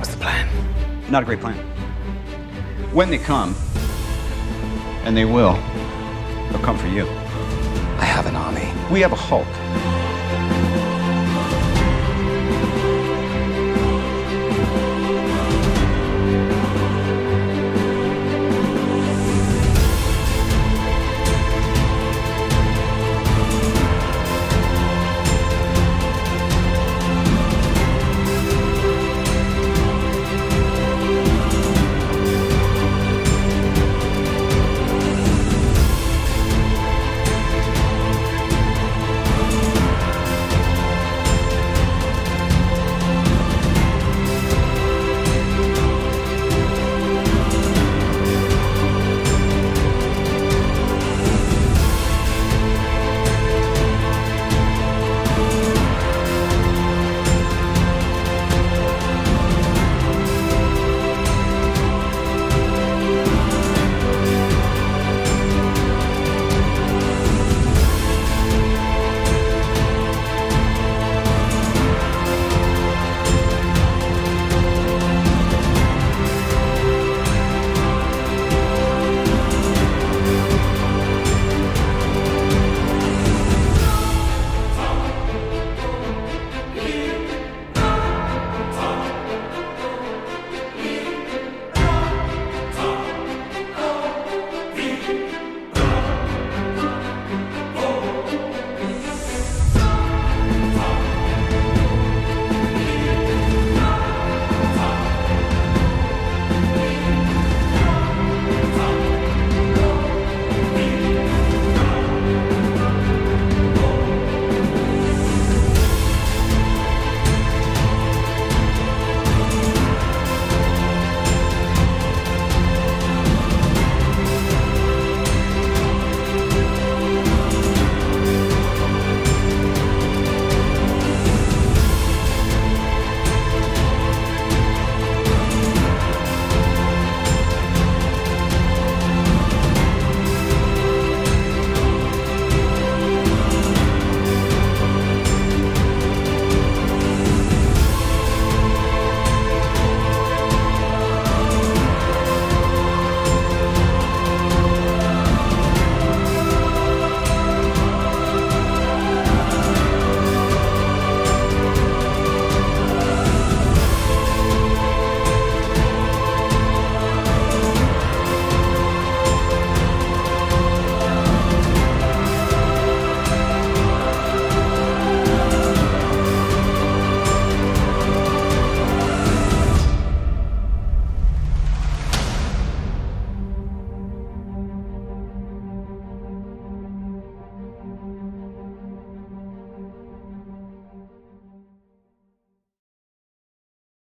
was the plan. Not a great plan. When they come, and they will, they'll come for you. I have an army. We have a Hulk.